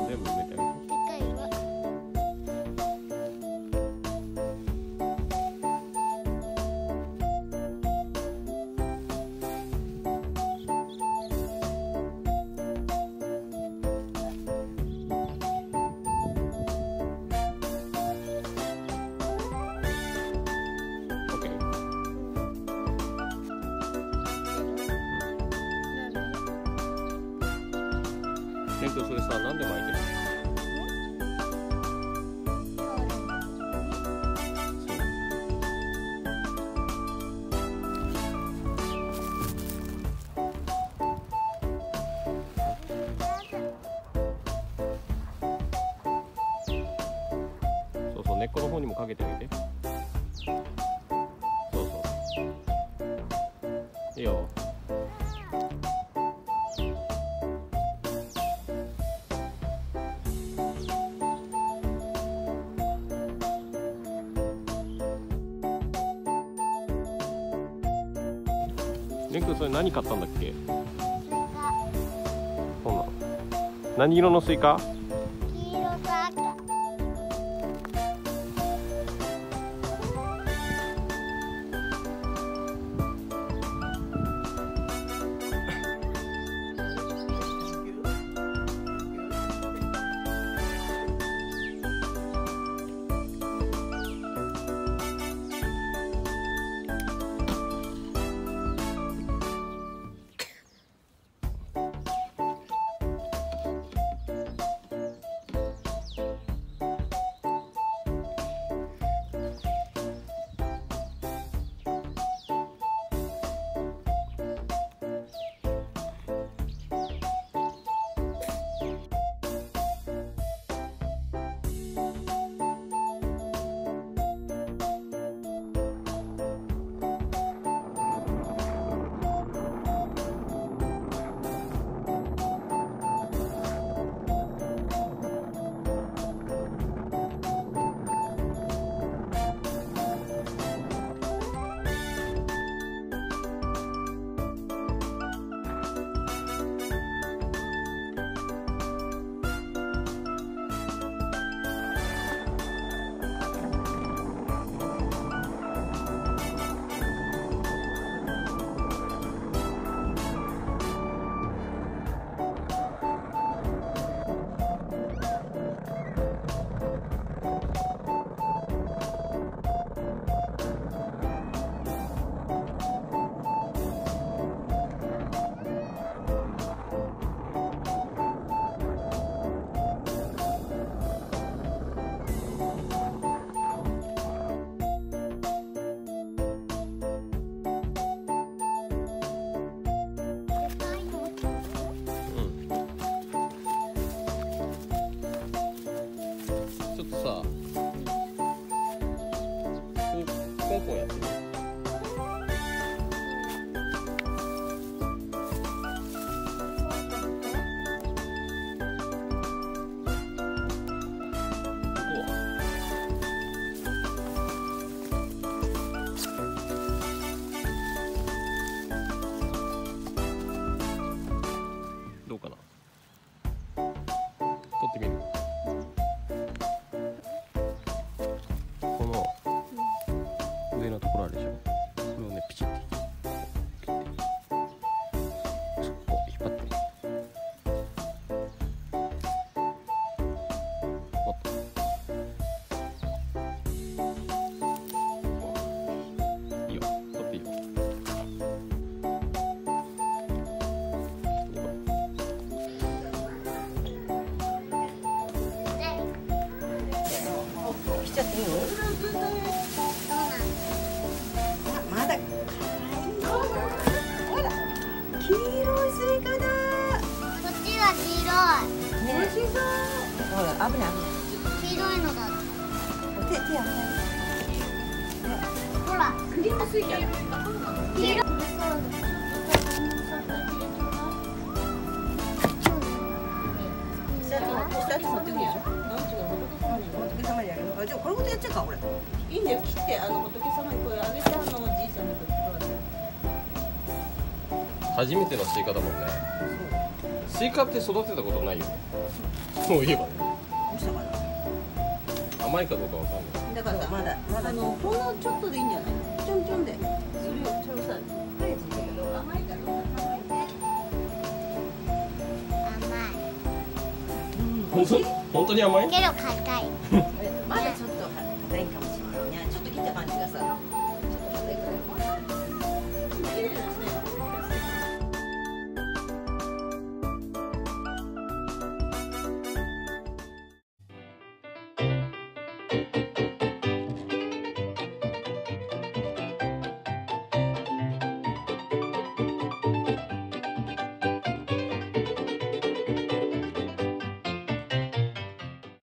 んと全ケン君それさなんで巻いてるそうそうそう根っこの方にもかけてあげて。レン君それ何買ったんだっけ？そうな。の何色のスイカ？ちょっとさこうポンコンやってみるころあるでしょこれをねピチッて切って。そこ引っ張ってっといいよ。取っていいよ。いいよ来ちゃっていいの？黄色いスイカだこっちは黄美味しそう。ほら危ない。危色い黄色いのだない手手危ないほらクリームスイカだ黄色じゃあこれごとやっちゃうか俺。いいんだよ。切ってあの仏様にこれあげてあのおじいさんのところで初めてのスイカだもんね。スイカって育てたことないよ。ねそういえばね。甘いかどうかわかんない。だからさまだまだあのほんのちょっとでいいんじゃない？ちょんちょんで。それをちょろさとりあえずだけど甘い。から甘い甘本当？本当に甘い？いけど辛い